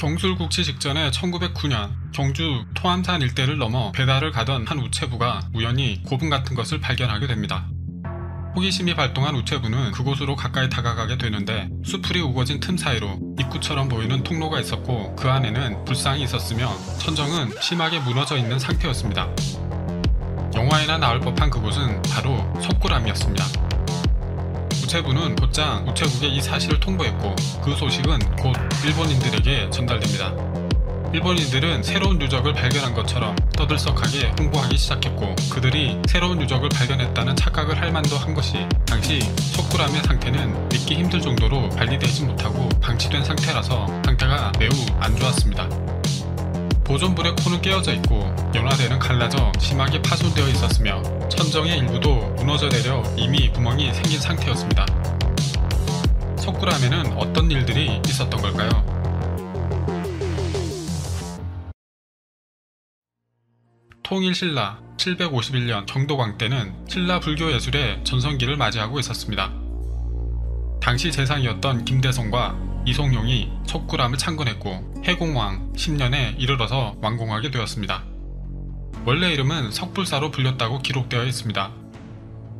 경술 국치 직전에 1909년 경주 토암산 일대를 넘어 배달을 가던 한 우체부가 우연히 고분 같은 것을 발견하게 됩니다. 호기심이 발동한 우체부는 그곳으로 가까이 다가가게 되는데 수풀이 우거진 틈 사이로 입구처럼 보이는 통로가 있었고 그 안에는 불상이 있었으며 천정은 심하게 무너져 있는 상태였습니다. 영화에나 나올 법한 그곳은 바로 석굴암이었습니다. 우체부는 곧장 우체국에 이 사실을 통보했고 그 소식은 곧 일본인들에게 전달됩니다. 일본인들은 새로운 누적을 발견한 것처럼 떠들썩하게 홍보하기 시작했고 그들이 새로운 누적을 발견했다는 착각을 할 만도 한 것이 당시 석굴암의 상태는 믿기 힘들 정도로 관리되지 못하고 방치된 상태라서 상태가 매우 안 좋았습니다. 보존불의 코는 깨어져 있고 연화대는 갈라져 심하게 파손되어 있었으며 천정의 일부도 무너져 내려 이미 구멍이 생긴 상태였습니다. 석굴암에는 어떤 일들이 있었던 걸까요? 통일신라 751년 경도광 때는 신라 불교 예술의 전성기를 맞이하고 있었습니다. 당시 재상이었던 김대성과 이송용이 석굴암을 창건했고 해공왕 10년에 이르러서 완공하게 되었습니다. 원래 이름은 석불사로 불렸다고 기록되어 있습니다.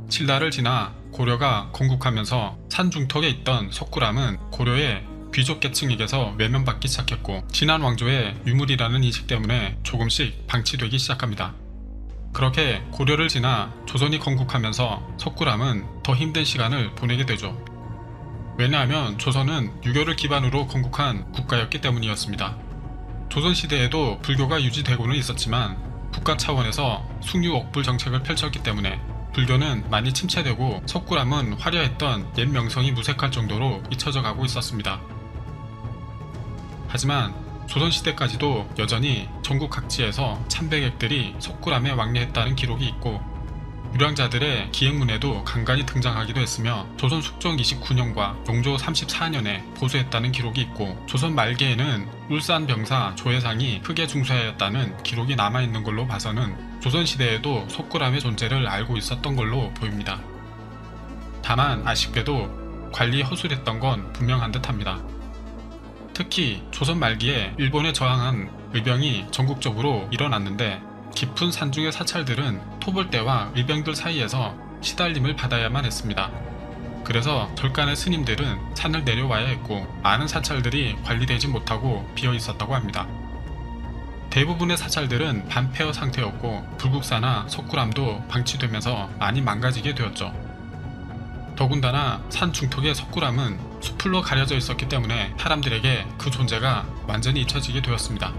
신라를 지나 고려가 건국하면서 산 중턱에 있던 석굴암은 고려의 귀족 계층에게서 외면받기 시작했고 진안 왕조의 유물이라는 인식 때문에 조금씩 방치되기 시작합니다. 그렇게 고려를 지나 조선이 건국하면서 석굴암은 더 힘든 시간을 보내게 되죠. 왜냐하면 조선은 유교를 기반으로 건국한 국가였기 때문이었습니다. 조선시대에도 불교가 유지되고는 있었지만 국가 차원에서 숭유옥불 정책을 펼쳤기 때문에 불교는 많이 침체되고 석굴암은 화려했던 옛 명성이 무색할 정도로 잊혀져 가고 있었습니다. 하지만 조선시대까지도 여전히 전국 각지에서 참배객들이 석굴암에 왕래했다는 기록이 있고 유랑자들의 기행문에도 간간히 등장하기도 했으며 조선 숙종 29년과 용조 34년에 보수했다는 기록이 있고 조선 말기에는 울산 병사 조혜상이 크게 중수하였다는 기록이 남아있는 걸로 봐서는 조선시대에도 석굴암의 존재를 알고 있었던 걸로 보입니다. 다만 아쉽게도 관리 허술했던 건 분명한 듯합니다. 특히 조선 말기에 일본에 저항한 의병이 전국적으로 일어났는데 깊은 산중의 사찰들은 토벌대와 의병들 사이에서 시달림을 받아야만 했습니다. 그래서 절간의 스님들은 산을 내려와야 했고 많은 사찰들이 관리되지 못하고 비어 있었다고 합니다. 대부분의 사찰들은 반폐허 상태였고 불국사나 석굴암도 방치되면서 많이 망가지게 되었죠. 더군다나 산 중턱의 석굴암은 수풀로 가려져 있었기 때문에 사람들에게 그 존재가 완전히 잊혀지게 되었습니다.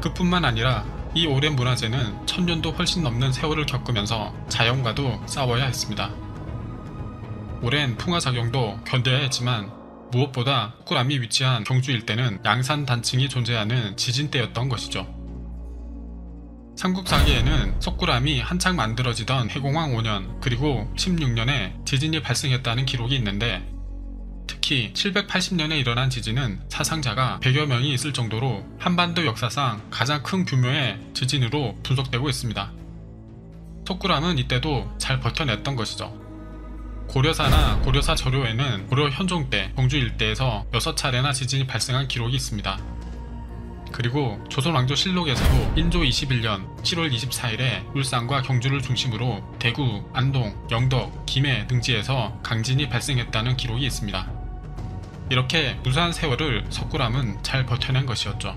그뿐만 아니라 이 오랜 문화재는 천년도 훨씬 넘는 세월을 겪으면서 자연과도 싸워야 했습니다. 오랜 풍화작용도 견뎌야 했지만 무엇보다 석굴암이 위치한 경주 일대는 양산 단층이 존재하는 지진대였던 것이죠. 삼국사기에는 석굴암이 한창 만들어지던 해공왕 5년 그리고 16년에 지진이 발생했다는 기록이 있는데 특히 780년에 일어난 지진은 사상자가 100여 명이 있을 정도로 한반도 역사상 가장 큰 규모의 지진으로 분석되고 있습니다. 석굴암은 이때도 잘 버텨냈던 것이죠. 고려사나 고려사 저료에는 고려 현종 때 경주 일대에서 6차례나 지진이 발생한 기록이 있습니다. 그리고 조선왕조실록에서도 인조 21년 7월 24일에 울산과 경주를 중심으로 대구, 안동, 영덕, 김해 등지에서 강진이 발생했다는 기록이 있습니다. 이렇게 무사한 세월을 석굴암은 잘 버텨낸 것이었죠.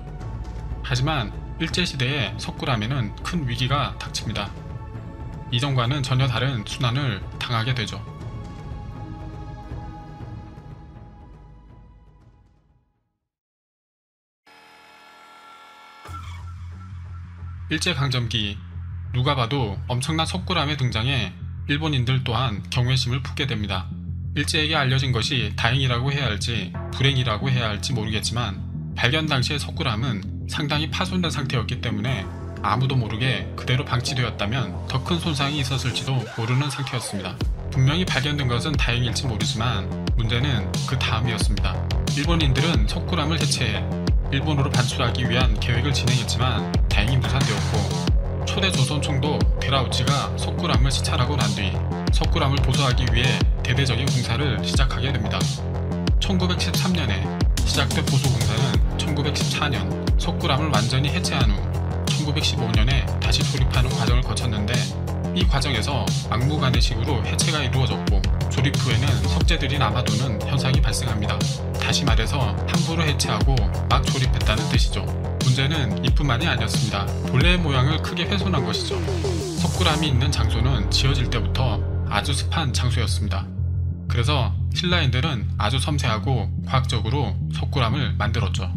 하지만 일제시대에 석굴암에는 큰 위기가 닥칩니다. 이전과는 전혀 다른 순환을 당하게 되죠. 일제강점기 누가 봐도 엄청난 석굴암의 등장에 일본인들 또한 경외심을 품게 됩니다. 일제에게 알려진 것이 다행이라고 해야 할지 불행이라고 해야 할지 모르겠지만 발견 당시의 석굴암은 상당히 파손된 상태였기 때문에 아무도 모르게 그대로 방치되었다면 더 큰 손상이 있었을지도 모르는 상태였습니다. 분명히 발견된 것은 다행일지 모르지만 문제는 그 다음이었습니다. 일본인들은 석굴암을 해체해 일본으로 반출하기 위한 계획을 진행했지만 다행히 무산되었고 초대 조선총독 데라우치가 석굴암을 시찰하고 난 뒤 석굴암을 보수하기 위해 대대적인 공사를 시작하게 됩니다. 1913년에 시작된 보수공사는 1914년 석굴암을 완전히 해체한 후 1915년에 다시 조립하는 과정을 거쳤는데 이 과정에서 막무가내 식으로 해체가 이루어졌고 조립 후에는 석재들이 남아도는 현상이 발생합니다. 다시 말해서 함부로 해체하고 막 조립했다는 뜻이죠. 문제는 이뿐만이 아니었습니다. 본래의 모양을 크게 훼손한 것이죠. 석굴암이 있는 장소는 지어질 때부터 아주 습한 장소였습니다. 그래서 신라인들은 아주 섬세하고 과학적으로 석굴암을 만들었죠.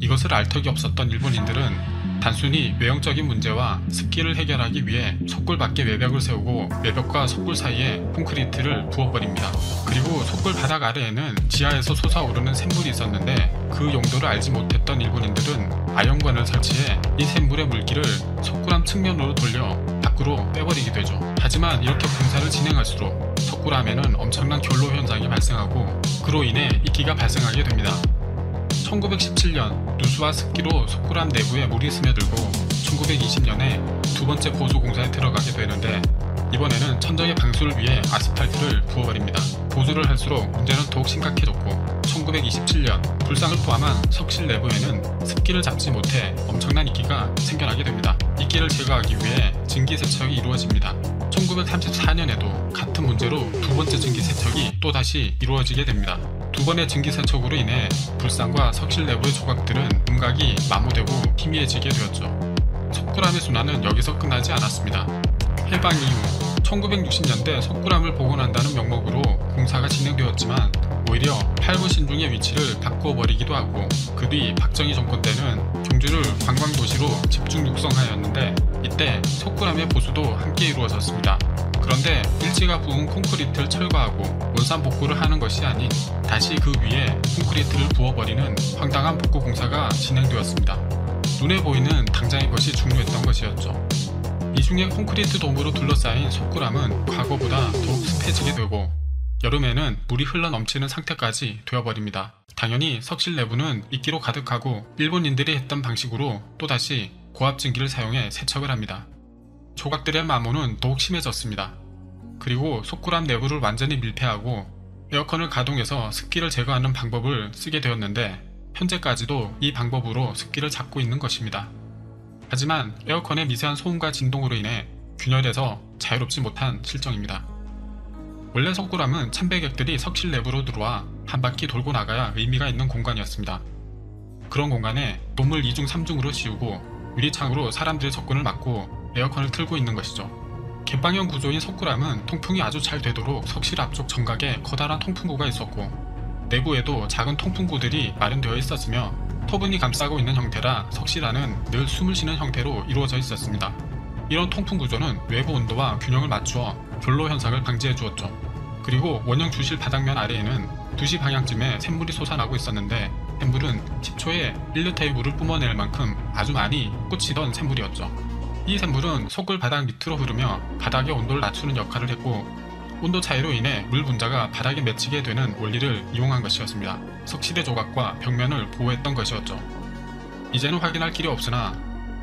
이것을 알 턱이 없었던 일본인들은 단순히 외형적인 문제와 습기를 해결하기 위해 석굴 밖에 외벽을 세우고 외벽과 석굴 사이에 콘크리트를 부어버립니다. 그리고 석굴 바닥 아래에는 지하에서 솟아오르는 샘물이 있었는데 그 용도를 알지 못했던 일본인들은 아연관을 설치해 이 샘물의 물기를 석굴암 측면으로 돌려 밖으로 빼버리게 되죠. 하지만 이렇게 공사를 진행할수록 석굴암에는 엄청난 결로 현상이 발생하고 그로 인해 이끼가 발생하게 됩니다. 1917년 누수와 습기로 석굴암 내부에 물이 스며들고 1920년에 두 번째 보수 공사에 들어가게 되는데 이번에는 천정의 방수를 위해 아스팔트를 부어버립니다. 보수를 할수록 문제는 더욱 심각해졌고 1927년 불상을 포함한 석실 내부에는 습기를 잡지 못해 엄청난 이끼가 생겨나게 됩니다. 이끼를 제거하기 위해 증기 세척이 이루어집니다. 1934년에도 같은 문제로 두 번째 증기 세척이 또다시 이루어지게 됩니다. 두 번의 증기 세척으로 인해 불상과 석실 내부의 조각들은 음각이 마모되고 희미해지게 되었죠. 석굴암의 순환은 여기서 끝나지 않았습니다. 해방 이후 1960년대 석굴암을 복원한다는 명목으로 공사가 진행되었지만 오히려 팔구 신중의 위치를 바꾸어 버리기도 하고 그 뒤 박정희 정권 때는 경주를 관광도시로 집중 육성하였는데 이때 석굴암의 보수도 함께 이루어졌습니다. 그런데 일지가 부은 콘크리트를 철거하고 원산 복구를 하는 것이 아닌 다시 그 위에 콘크리트를 부어버리는 황당한 복구 공사가 진행되었습니다. 눈에 보이는 당장의 것이 중요했던 것이었죠. 이 중에 콘크리트 돔으로 둘러싸인 석굴암은 과거보다 더욱 습해지게 되고 여름에는 물이 흘러 넘치는 상태까지 되어버립니다. 당연히 석실 내부는 이끼로 가득하고 일본인들이 했던 방식으로 또다시 고압증기를 사용해 세척을 합니다. 조각들의 마모는 더욱 심해졌습니다. 그리고 속굴암 내부를 완전히 밀폐하고 에어컨을 가동해서 습기를 제거하는 방법을 쓰게 되었는데 현재까지도 이 방법으로 습기를 잡고 있는 것입니다. 하지만 에어컨의 미세한 소음과 진동으로 인해 균열해서 자유롭지 못한 실정입니다. 원래 석굴암은 참배객들이 석실 내부로 들어와 한 바퀴 돌고 나가야 의미가 있는 공간이었습니다. 그런 공간에 돔을 2중 3중으로 씌우고 유리창으로 사람들의 접근을 막고 에어컨을 틀고 있는 것이죠. 갯방형 구조인 석굴암은 통풍이 아주 잘 되도록 석실 앞쪽 정각에 커다란 통풍구가 있었고 내부에도 작은 통풍구들이 마련되어 있었으며 토분이 감싸고 있는 형태라 석실 안은 늘 숨을 쉬는 형태로 이루어져 있었습니다. 이런 통풍 구조는 외부 온도와 균형을 맞추어 결로 현상을 방지해 주었죠. 그리고 원형 주실 바닥면 아래에는 2시 방향쯤에 샘물이 솟아나고 있었는데 샘물은 10초에 1리터의 물을 뿜어낼 만큼 아주 많이 꽂히던 샘물이었죠. 이 샘물은 속을 바닥 밑으로 흐르며 바닥의 온도를 낮추는 역할을 했고 온도 차이로 인해 물 분자가 바닥에 맺히게 되는 원리를 이용한 것이었습니다. 석실의 조각과 벽면을 보호했던 것이었죠. 이제는 확인할 길이 없으나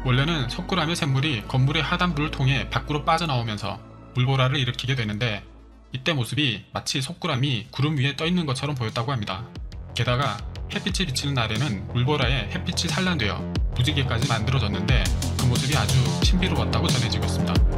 원래는 석굴암의 샘물이 건물의 하단부를 통해 밖으로 빠져나오면서 물보라를 일으키게 되는데 이때 모습이 마치 석굴암이 구름 위에 떠 있는 것처럼 보였다고 합니다. 게다가 햇빛이 비치는 날에는 물보라에 햇빛이 산란되어 무지개까지 만들어졌는데 그 모습이 아주 신비로웠다고 전해지고 있습니다.